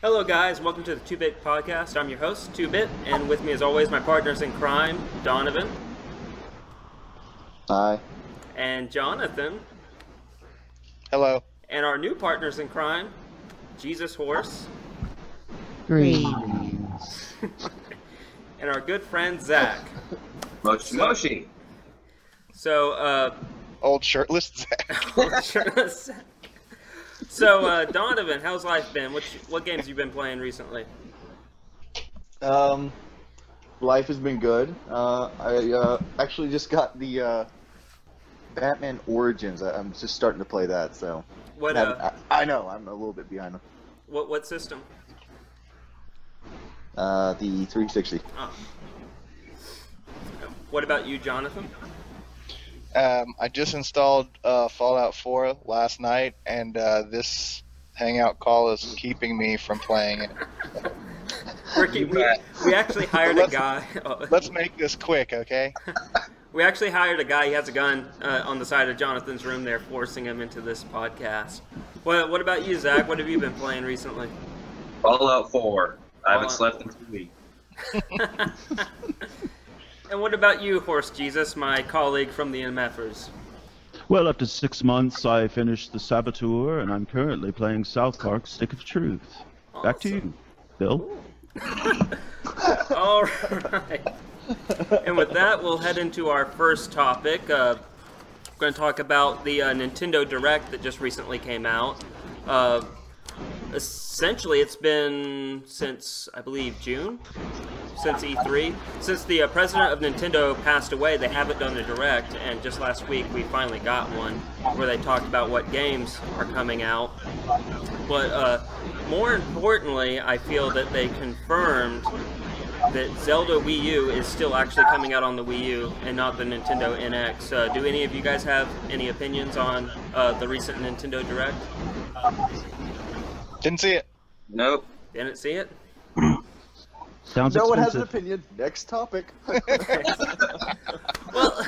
Hello, guys. Welcome to the Two Bit Podcast. I'm your host, Two Bit, and with me, as always, my partners in crime, Donovan Hi. and Jonathan, Hello. and our new partners in crime, Jesus Horse, Greetings. and our good friend Zach. Moshi Moshi. So, uh, Old shirtless Zach. so uh, Donovan, how's life been? What what games you been playing recently? Um, life has been good. Uh, I uh, actually just got the uh, Batman Origins. I- I'm just starting to play that, so. What uh, I, I know I'm a little bit behind. them. what what system? Uh, the 360. Oh. What about you, Jonathan? Um, I just installed uh, Fallout 4 last night, and uh, this Hangout call is keeping me from playing it. Ricky, we, we actually hired a guy. Let's make this quick, okay? We actually hired a guy. He has a gun uh, on the side of Jonathan's room there, forcing him into this podcast. What, what about you, Zach? What have you been playing recently? Fallout 4. I haven't Fallout. slept in two weeks. and what about you, Horse Jesus, my colleague from the MFers? Well, after six months, I finished The Saboteur, and I'm currently playing South Park Stick of Truth. Back to you, Bill. All right. And with that, we'll head into our first topic. Uh, we're going to talk about the uh, Nintendo Direct that just recently came out. Uh, essentially, it's been since, I believe, June? Since E3. Since the uh, president of Nintendo passed away, they haven't done a Direct, and just last week we finally got one where they talked about what games are coming out. But uh, more importantly, I feel that they confirmed that Zelda Wii U is still actually coming out on the Wii U and not the Nintendo NX. Uh, do any of you guys have any opinions on uh, the recent Nintendo Direct? Didn't see it. Nope. Didn't see it? Sounds No one has an opinion. Next topic. Well,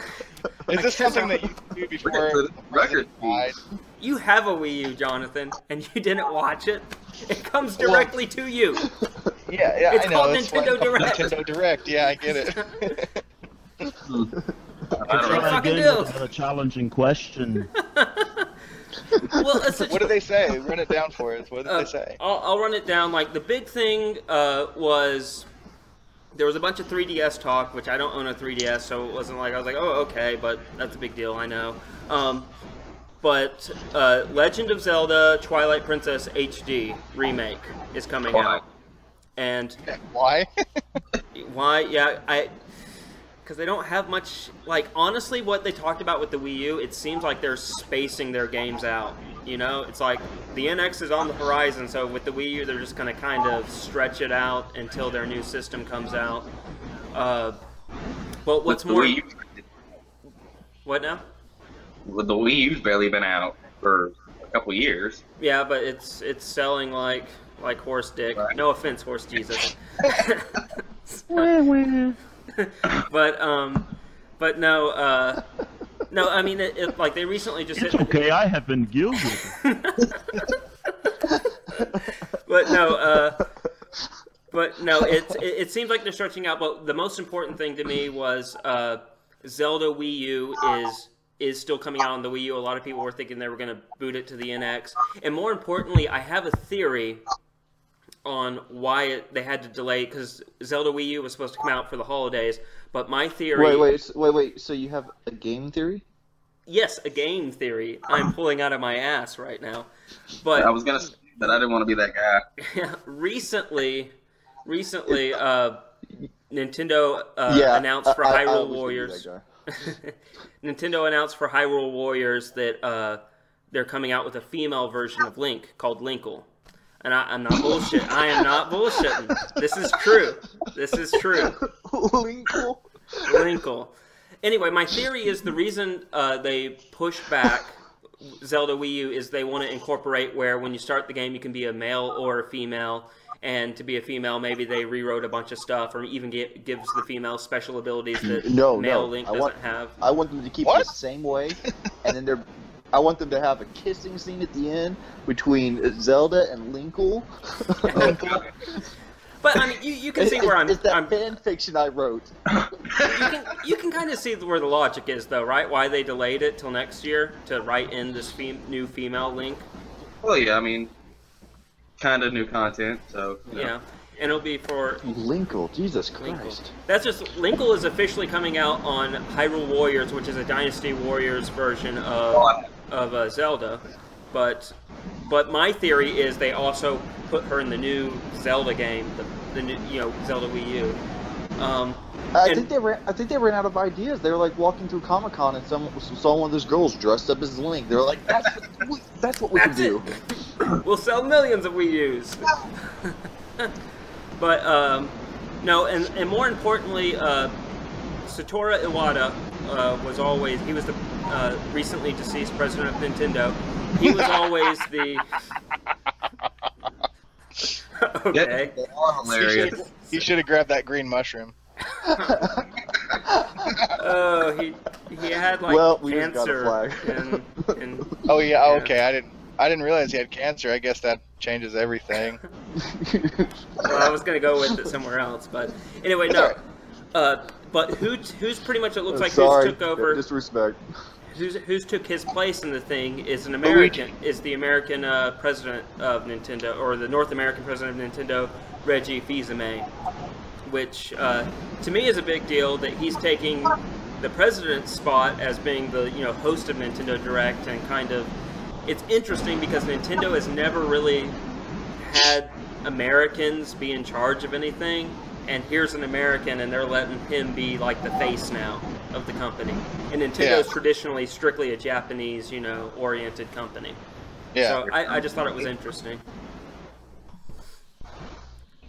Is this something that you can do before record. you have a Wii U, Jonathan, and you didn't watch it. It comes directly to you. Yeah, yeah, It's I know. called that's Nintendo it's Direct. Nintendo Direct. Yeah, I get it. I don't know. fucking again a challenging question. Well, it's what did they say? Run it down for us. What did Uh, they say? I'll, I'll run it down. Like the big thing uh, was there was a bunch of 3DS talk, which I don't own a 3DS, so it wasn't like I was like, oh, okay, but that's a big deal. I know. Um, but uh, Legend of Zelda: Twilight Princess HD remake is coming Why? out, and Why? why? Yeah, I. Because they don't have much. Like, honestly, what they talked about with the Wii U, it seems like they're spacing their games out. You know? It's like the NX is on the horizon, so with the Wii U, they're just going to kind of stretch it out until their new system comes out. Uh, well, what's the more. Wii U, What now? With the Wii U's barely been out for a couple years. Yeah, but it's it's selling like like horse dick. Right. No offense, horse Jesus. but um, but no, uh, no. I mean, it, it, like they recently just It's hit. okay, I have been gilded. But no, uh, but no. It, it it seems like they're stretching out. But the most important thing to me was uh, Zelda Wii U is is still coming out on the Wii U. A lot of people were thinking they were going to boot it to the NX, and more importantly, I have a theory on why it, they had to delay because Zelda Wii U was supposed to come out for the holidays. But my theory, wait, wait, wait, wait. So you have a game theory? yes, a game theory. I'm pulling out of my ass right now. But I was gonna say that I didn't want to be that guy. recently, recently, uh, Nintendo uh, yeah. announced for I- I- I Hyrule was Warriors. Nintendo announced for Hyrule Warriors that uh, they're coming out with a female version of Link called Linkle. And I, I'm not bullshit. I am not bullshitting. This is true. This is true. Linkle. Linkle. Anyway, my theory is the reason uh, they pushed back Zelda Wii U is they want to incorporate where when you start the game you can be a male or a female, and to be a female maybe they rewrote a bunch of stuff or even get, gives the female special abilities that No, male no. Link I doesn't want- have. I want them to keep What? it the same way, and then they're I want them to have a kissing scene at the end between Zelda and Linkle. But I mean, you, you can see where I'm. It's that I'm fan fiction I wrote. you can you can kind of see where the logic is, though, right? Why they delayed it till next year to write in this fem- new female link. well, yeah, I mean, kind of new content, so you know. Yeah, and it'll be for Linkle, Jesus Linkle. Christ. That's just Linkle is officially coming out on Hyrule Warriors, which is a Dynasty Warriors version of oh, of uh, Zelda. But but my theory is they also put her in the new Zelda game, the, the new you know Zelda Wii U. Um, I And- think they ran. I think they ran out of ideas. They were like walking through Comic Con and some saw one of those girls dressed up as Link. They were like, "That's what we, that's what we That's can do." we'll sell millions of Wii U's. but um, no, and and more importantly, uh, Satoru Iwata uh, was always he was the uh, recently deceased president of Nintendo. He was always the okay. Hilarious. He should have grabbed that green mushroom. Oh, he he had like Well, we just got a cancer flag. and, and Oh yeah, Yeah. okay. I didn't. I didn't realize he had cancer. I guess that changes everything. well, I was gonna go with it somewhere else, but anyway, no. Uh, but who who's pretty much it looks like Sorry, who's took over disrespect. Who's who's took his place in the thing is an American is the American uh, president of Nintendo or the North American president of Nintendo, Reggie Fils-Aimé, which uh, to me is a big deal that he's taking the president's spot as being the you know host of Nintendo Direct and kind of it's interesting because Nintendo has never really had Americans be in charge of anything, and here's an American, and they're letting him be like the face now of the company. And Nintendo's Yeah. traditionally strictly a Japanese, you know, oriented company. Yeah. So I, I just thought it was interesting.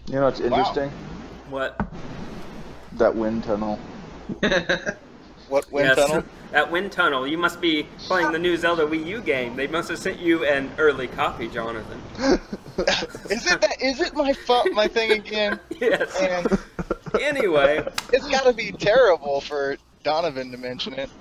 You know, it's interesting What? that wind tunnel. what wind Yes, tunnel? that wind tunnel. You must be playing the new Zelda Wii U game. They must have sent you an early copy, Jonathan. is it that? Is it my fu- my thing again? Yes. And Anyway, it's got to be terrible for Donovan to mention it.